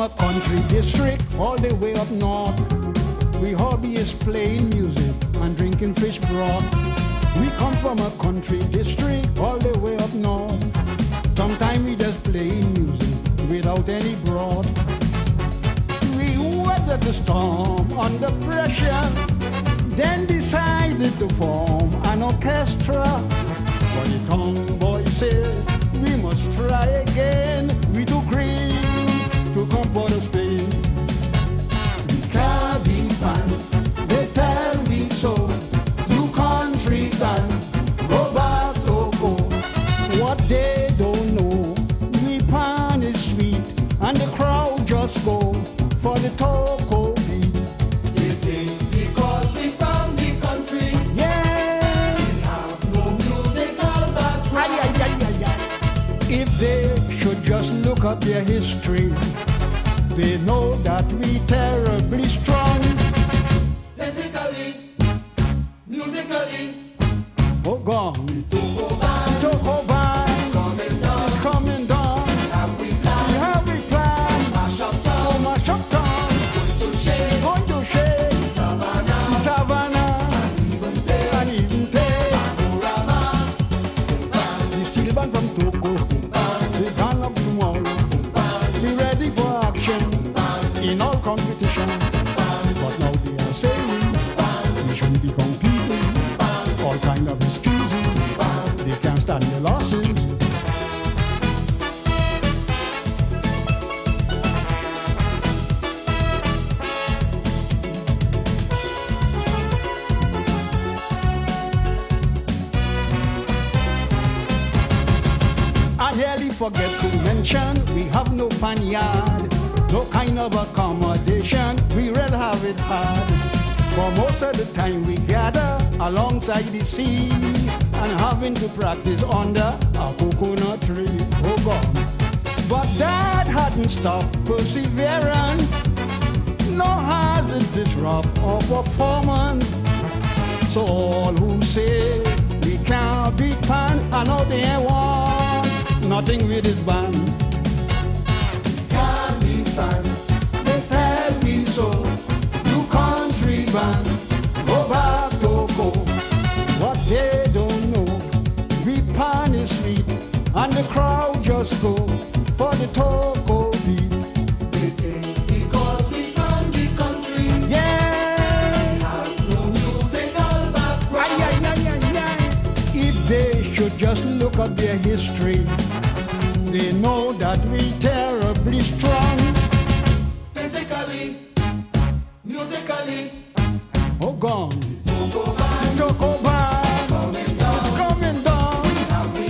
a country district all the way up north. We hobby is playing music and drinking fish broth. We come from a country district all the way up north. Sometimes we just playing music without any broth. We weathered the storm under pressure, then decided to form an orchestra. And the crowd just go for the Toco beat. Because we from the country, Yeah, have no musical background. If they should just look up their history, they know that we terribly forget to mention we have no panyard, no kind of accommodation. We really have it hard. For most of the time we gather alongside the sea and having to practice under a coconut tree. Oh God. But that hadn't stopped perseverance, nor has it disrupt our performance. So all who say nothing with this band. Can't beat pan, they tell me so. You country band, go back to go. What they don't know, we pan and the crowd just go for the Toco beat. because we from the country, Yeah. have no musical Ay, background. ay, ay, ay, ay. If they should just look at their history, they know that we terribly strong. Physically, musically, Oh, gone. Coming down. coming down. Have we?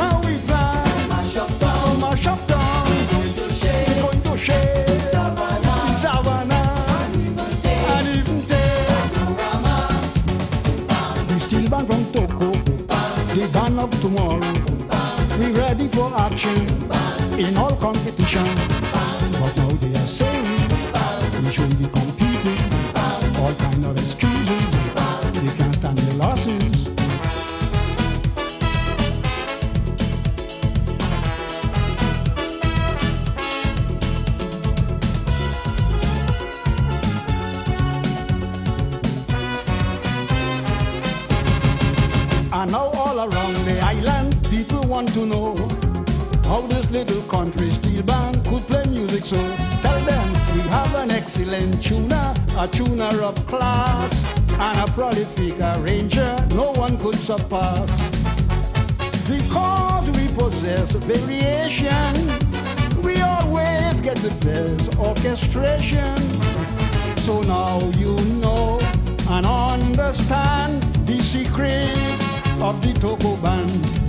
How we plan? Mash up town, Mash up down. going to shake Going to shake Savannah, Savannah even take and even take from. The band of tomorrow. We ready for action in all competition. But now they are saying we shouldn't be competing. All kind of excuses. They can't stand the losses. And now all around want to know how this little country steel band could play music so. Tell them we have an excellent tuner, a tuner of class, and a prolific arranger no one could surpass. Because we possess variation, we always get the best orchestration. So now you know and understand the secret of the Toco band.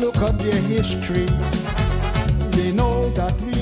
Look at their history, they know that we